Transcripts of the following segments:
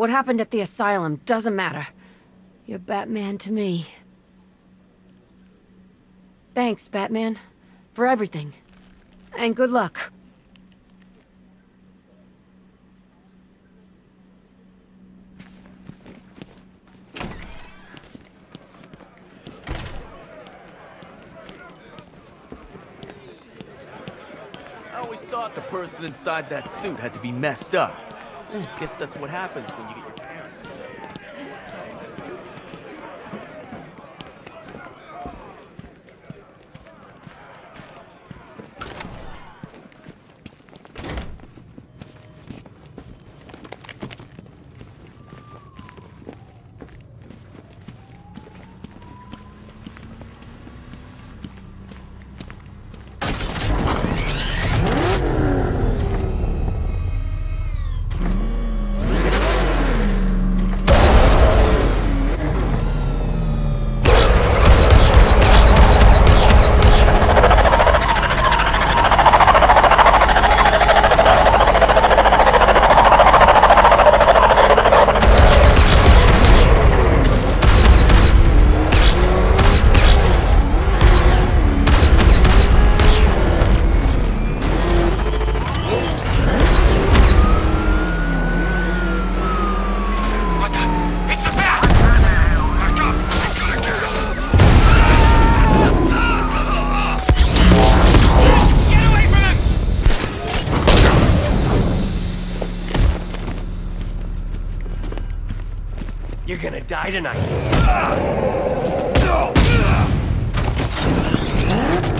What happened at the asylum doesn't matter. You're Batman to me. Thanks, Batman. For everything. And good luck. I always thought the person inside that suit had to be messed up. Guess that's what happens when you get your You're gonna die tonight. Ah! Ah!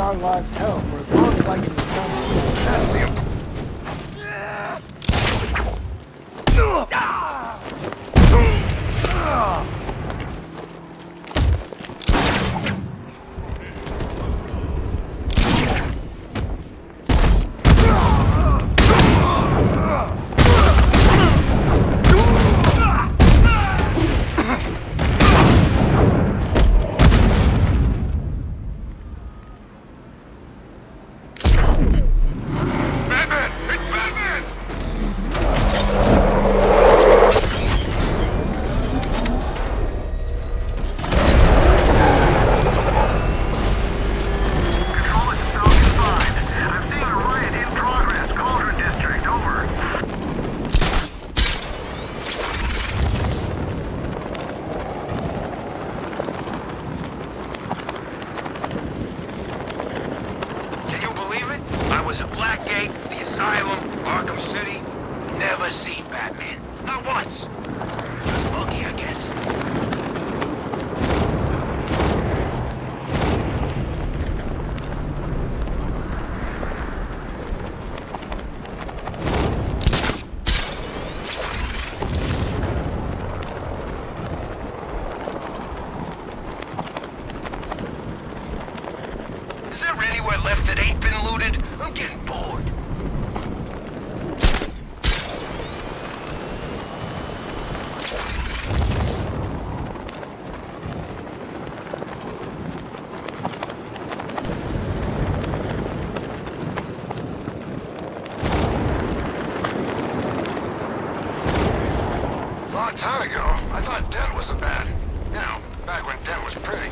our lives hell for as long as I can remember. That's the Batman! Was at Blackgate, the Asylum, Arkham City. Never seen Batman. Not once. Just lucky, I guess. wasn't bad. You know, back when 10 was pretty.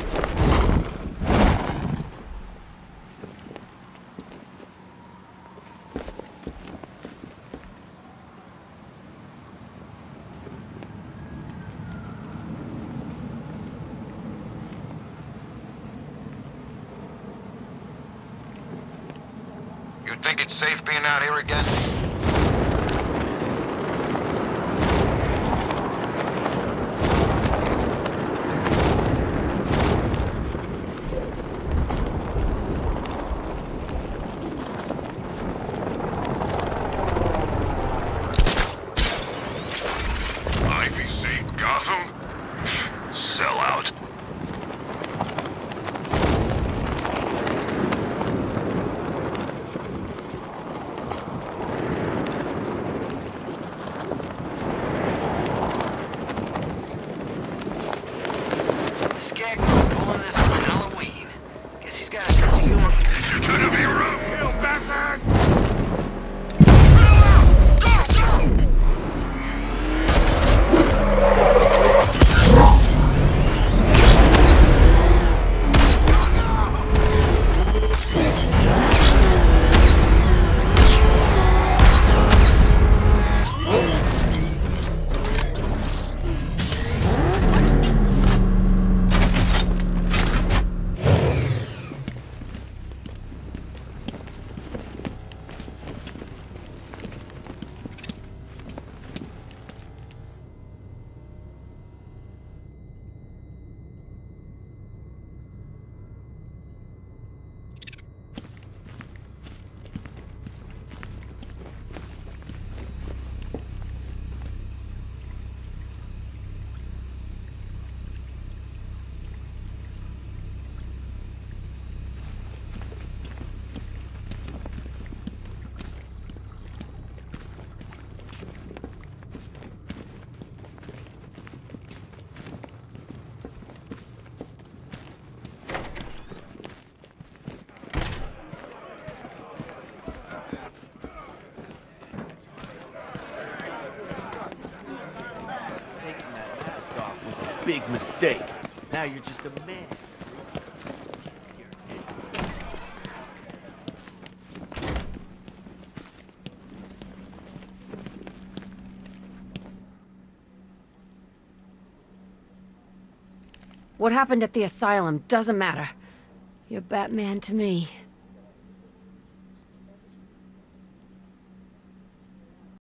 You think it's safe being out here again? Scarecrow big mistake. Now you're just a man. What happened at the asylum doesn't matter. You're Batman to me.